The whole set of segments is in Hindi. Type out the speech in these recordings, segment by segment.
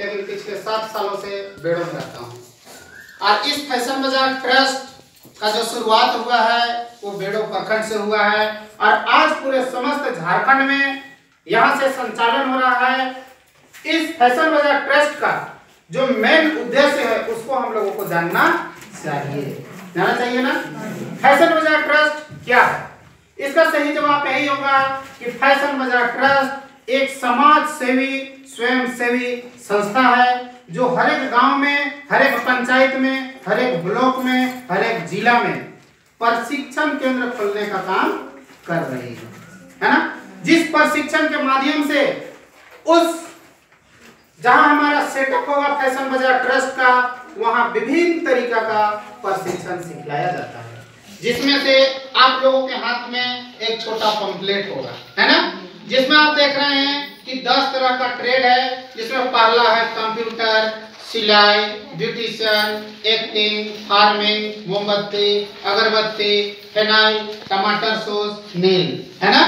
लेकिन पिछले सात सालों से बेड़ों में रहता हूँ। और इस फ़ैशन बाज़ार ट्रस्ट का जो शुरुआत हुआ है, वो बेड़ो प्रखंड से हुआ है। और आज पूरे समस्त झारखंड में यहाँ से संचालन हो रहा है। इस फ़ैशन बाज़ार ट्रस्ट का जो मेन उद्देश्य है, उसको हम लोगों को जानना चाहिए। जानना चाहिए ना? फ़ैशन बाज़ार ट्रस्ट क्या है? इसका सही जवाब यही होगा कि फ़ैशन बाज़ार ट्रस्ट एक समाज सेवी स्वयं सेवी संस्था है, जो हर एक गाँव में हर एक पंचायत में हर एक ब्लॉक में हर एक जिला में प्रशिक्षण केंद्र खोलने का काम कर रही है। है ना? जिस प्रशिक्षण के माध्यम से उस, जहाँ हमारा सेटअप होगा फ़ैशन बाज़ार ट्रस्ट का, वहाँ विभिन्न तरीका का प्रशिक्षण सिखलाया जाता है। जिसमें से आप लोगों के हाथ में एक छोटा पंपलेट होगा। है ना? जिसमें आप देख रहे हैं कि 10 तरह का ट्रेड है, जिसमें पहला है कंप्यूटर सिलाई ब्यूटिशियन एक्टिंग फ़ार्मिंग मोमबत्ती, अगरबत्ती फिनाइल टमाटर सॉस, नील, है ना?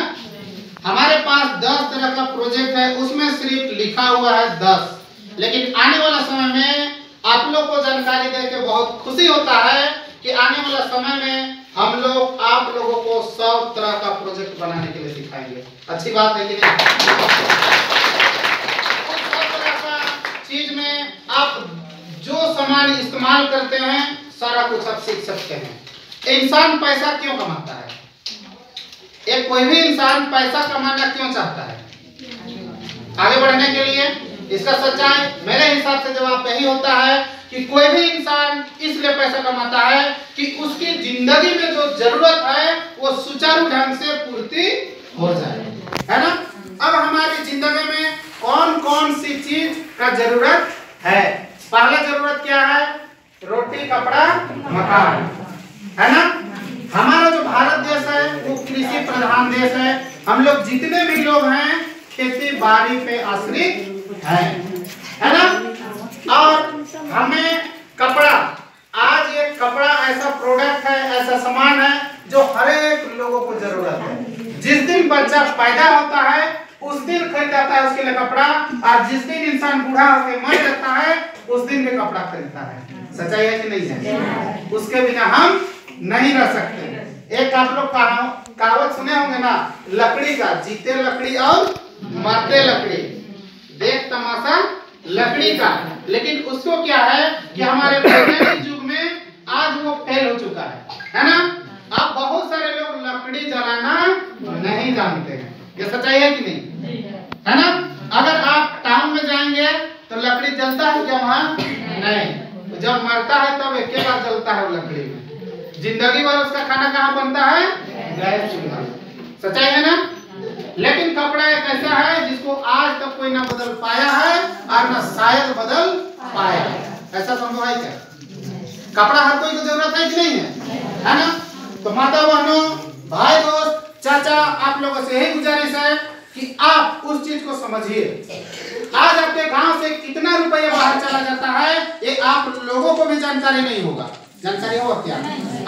हमारे पास 10 तरह का प्रोजेक्ट है, उसमें सिर्फ़ लिखा हुआ है 10 लेकिन आने वाला समय में आप लोग को जानकारी दे के बहुत खुशी होता है कि आने वाला समय में हम लोग आप लोगों को सौ तरह का प्रोजेक्ट बनाने के लिए सिखाएँगे। अच्छी बात है कि नहीं? का चीज़ में आप जो सामान इस्तेमाल करते हैं, सारा कुछ आप सीख सकते हैं। इंसान पैसा क्यों कमाता है? एक कोई भी इंसान पैसा कमाना क्यों चाहता है? आगे बढ़ने के लिए इसका सच्चाई मेरे हिसाब से जवाब यही होता है कि कोई भी इंसान इसलिए पैसा कमाता है कि उसकी ज़िंदगी में जो ज़रूरत है, वो सुचारू ढंग से पूर्ति हो जाए। है ना? अब हमारी ज़िंदगी में कौन कौन सी चीज़ का ज़रूरत है? पहला ज़रूरत क्या है? रोटी, कपड़ा, मकान। है ना? हमारा जो भारत देश है, वो कृषि प्रधान देश है। हम लोग जितने भी लोग हैं, खेती बाड़ी पे आश्रित हैं ना और हमें कपड़ा आज ये कपड़ा ऐसा प्रोडक्ट है ऐसा सामान है जो हर एक लोगों को ज़रूरत है जिस दिन बच्चा पैदा होता है उस दिन उसके लिए कपड़ा और जिस दिन इंसान बूढ़ा होकर मर जाता है उस दिन भी कपड़ा खरीदता है। सच्चाई है कि नहीं है? उसके बिना हम नहीं रह सकते। एक आप लोग कहावत सुने होंगे ना? लकड़ी का जीते लकड़ी और मरते लकड़ी। देख तमाशा लकड़ी का। लेकिन उसको क्या है कि हमारे वैज्ञानिक युग में आज वो फेल हो चुका है है ना अब बहुत सारे लोग लकड़ी जलाना नहीं जानते हैं ये सच्चाई है कि नहीं है ना अगर आप टाउन में जाएँगे तो लकड़ी जलता है क्या वहाँ नहीं जब मरता है तब एक बार जलता है वो लकड़ी में ज़िंदगी भर उसका खाना कहाँ बनता है? गैस चूल्हा। सच्चाई है ना? लेकिन कपड़ा एक ऐसा है जिसको आज तक कोई ना बदल पाया है और ना शायद बदल पाया है। ऐसा संभव है क्या? कपड़ा हर कोई को ज़रूरत है कि नहीं है? है ना? तो माता बहनों भाई दोस्त चाचा आप लोगों से यही गुजारिश है कि आप उस चीज़ को समझिए। आज आपके गाँव से कितना रुपया बाहर चला जाता है ये आप लोगों को भी जानकारी नहीं होगा। जानकारी हो। क्या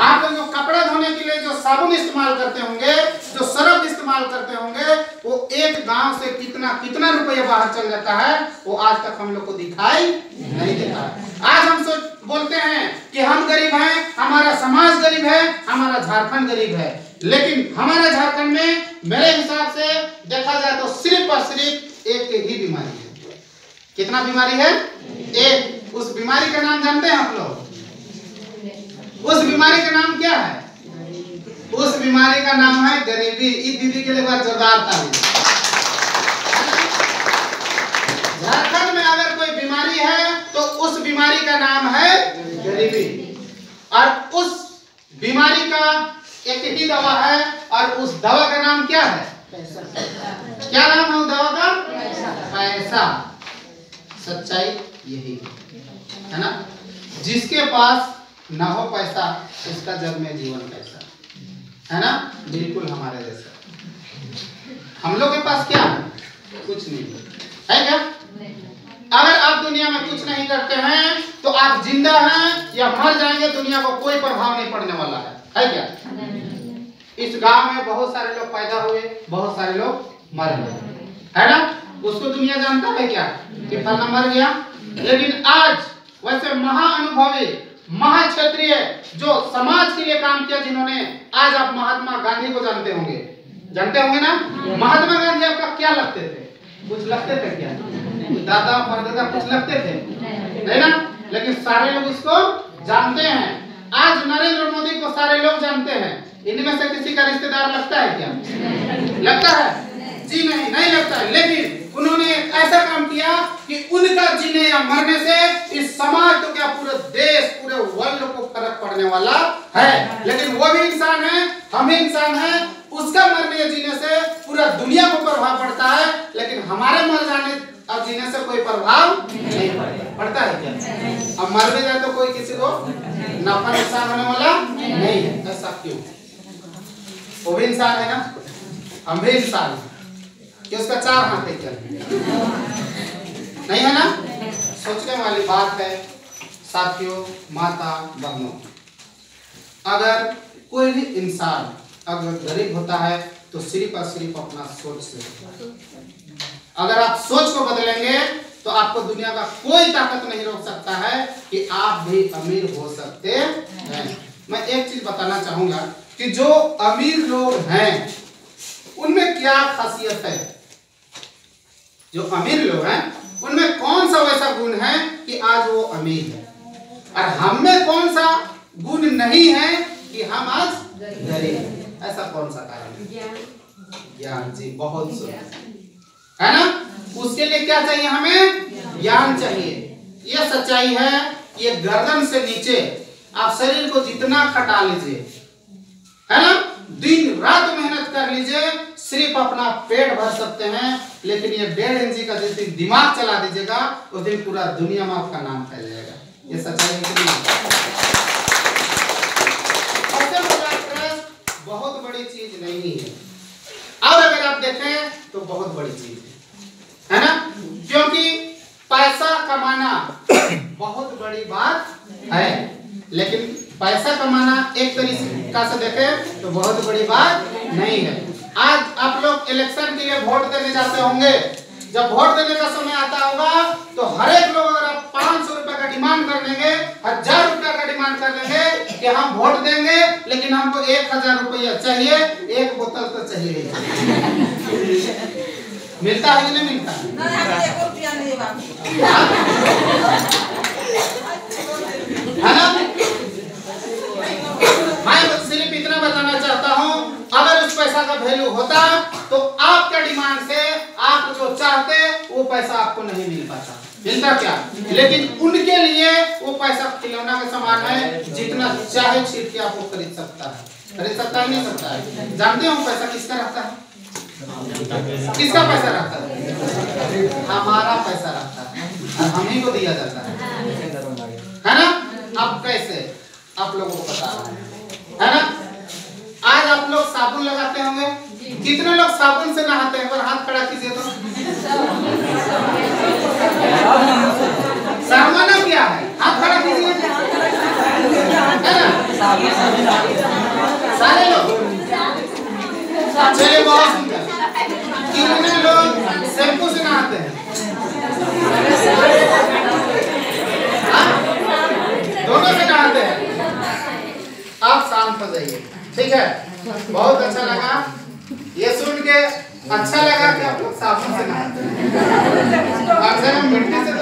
आप लोग जो कपड़ा धोने के लिए जो साबुन इस्तेमाल करते होंगे, जो सरफ इस्तेमाल करते होंगे, वो एक गाँव से कितना कितना रुपया बाहर चल जाता है, वो आज तक हम लोग को दिखाई नहीं देता आज हम सोच, बोलते हैं कि हम गरीब हैं, हमारा समाज गरीब है, हमारा झारखंड गरीब है। लेकिन हमारे झारखंड में, मेरे हिसाब से देखा जाए तो सिर्फ़ और सिर्फ़ एक ही बीमारी है। कितना बीमारी है? एक। उस बीमारी का नाम जानते हैं आप लोग? उस बीमारी का नाम क्या है? उस बीमारी का नाम है गरीबी। इस दीदी के लिए जोरदार ताली। झारखंड में अगर कोई बीमारी है तो उस बीमारी का नाम है गरीबी। और उस बीमारी का एक ही दवा है, और उस दवा का नाम क्या है? क्या नाम है उस दवा का? पैसा। सच्चाई यही है ना? जिसके पास ना हो पैसा, उसका जग में जीवन कैसा? है ना? बिल्कुल हमारे जैसा। हम लोग के पास क्या? कुछ नहीं। है क्या? अगर आप दुनिया में कुछ नहीं करते हैं तो आप ज़िंदा हैं या मर जाएँगे, दुनिया को कोई प्रभाव नहीं पड़ने वाला है। है क्या? इस गाँव में बहुत सारे लोग पैदा हुए, बहुत सारे लोग मर गए। है ना? उसको दुनिया जानता है क्या? कि फलना मर गया। लेकिन आज वैसे महाअनुभवी महाक्षत्रिय जो समाज के लिए काम किया जिन्होंने आज आप महात्मा गांधी को जानते होंगे। जानते होंगे ना? महात्मा गांधी आपका क्या लगते थे? कुछ लगते थे क्या? दादा परदादा कुछ लगते थे? नहीं ना? लेकिन सारे लोग इसको जानते हैं। आज नरेंद्र मोदी को सारे लोग जानते हैं। इनमें से किसी का रिश्तेदार लगता है क्या? लगता है? जी नहीं नहीं लगता है। लेकिन उन्होंने ऐसा काम किया कि उनका जीने या मरने से इस समाज को क्या पूरे देश, पूरे वर्ल्ड को फ़र्क पड़ने वाला है। लेकिन वो भी इंसान है, हम भी इंसान हैं। उसका मरने या जीने से पूरा दुनिया को प्रभाव पड़ता है, लेकिन हमारे मर जाने और जीने से कोई प्रभाव नहीं पड़ता। है क्या? अब मर भी जाए तो कोई किसी को नफा नुकसान होने वाला नहीं है। ऐसा क्यों? वो भी इंसान है ना? हम भी इंसान हैं। कि उसका चार हाथ है। नहीं है ना? सोचने वाली बात है, साथियों, माता, बहनों अगर कोई भी इंसान अगर गरीब होता है तो सिर्फ़ और सिर्फ़ अपना सोच से अगर आप सोच को बदलेंगे तो आपको दुनिया का कोई ताकत नहीं रोक सकता है कि आप भी अमीर हो सकते हैं। मैं एक चीज़ बताना चाहूँगा कि जो अमीर लोग हैं, उनमें क्या खासियत है? जो अमीर लोग हैं उनमें कौन सा वैसा गुण है कि आज वो अमीर है? और हम में कौन सा गुण नहीं है कि हम आज गरीब ऐसा कौन सा कारण है? ज्ञान। जी बहुत है ना? उसके लिए क्या चाहिए हमें? ज्ञान चाहिए। यह सच्चाई है ये गर्दन से नीचे। आप शरीर को जितना खटा लीजिए। है ना? दिन रात मेहनत कर लीजिए सिर्फ़ अपना पेट भर सकते हैं लेकिन ये डेढ़ इंची का जिस दिन दिमाग चला दीजिएगा, उस दिन पूरा दुनिया में आपका नाम फैल जाएगा। ये सच्चाई बहुत बड़ी चीज़ नहीं है। और अगर आप देखें तो बहुत बड़ी चीज़ है। है ना? क्योंकि पैसा कमाना बहुत बड़ी बात है, लेकिन पैसा कमाना एक तरीका से देखें तो बहुत बड़ी बात नहीं है। आज आप लोग इलेक्शन के लिए वोट देने जाते होंगे। जब वोट देने का समय आता होगा तो हर एक लोग अगर आप पाँच सौ रुपए का डिमांड कर लेंगे हज़ार रुपए का डिमांड कर लेंगे कि हम वोट देंगे लेकिन हमको एक हज़ार रुपया चाहिए एक बोतल तो चाहिए मिलता है कि नहीं मिलता? है ना? मैं सिर्फ़ इतना बताना चाहता हूँ वैल्यू होता तो आपके डिमांड से आप जो चाहते, वो पैसा आपको नहीं मिल पाता। मिलता क्या? लेकिन उनके लिए वो पैसा खिलौना के समान है, जितना चाहे छीट के आपको खरीद सकता है। खरीद सकता है, नहीं सकता है? जानते हो पैसा किसका रहता है? किसका पैसा रहता है? हमारा पैसा रहता है। हम ही को दिया जाता है। है ना? अब कैसे? आप लोगों को बता रहा हूँ। है ना? आज आप लोग साबुन लगाते होंगे? कितने लोग साबुन से नहाते हैं? पर हाथ खड़ा कीजिए तो। सामाना क्या है? हाथ खड़ा कीजिए। सारे लोग? चलिए बहुत सुंदर। कितने लोग शैम्पू से नहाते हैं? हाँ? दोनों से नहाते हैं। आप शांत हो जाइए। ठीक है? बहुत अच्छा लगा। ये सुन के अच्छा लगा कि आप लोग साबुन से नहाते हैं। मिट्टी से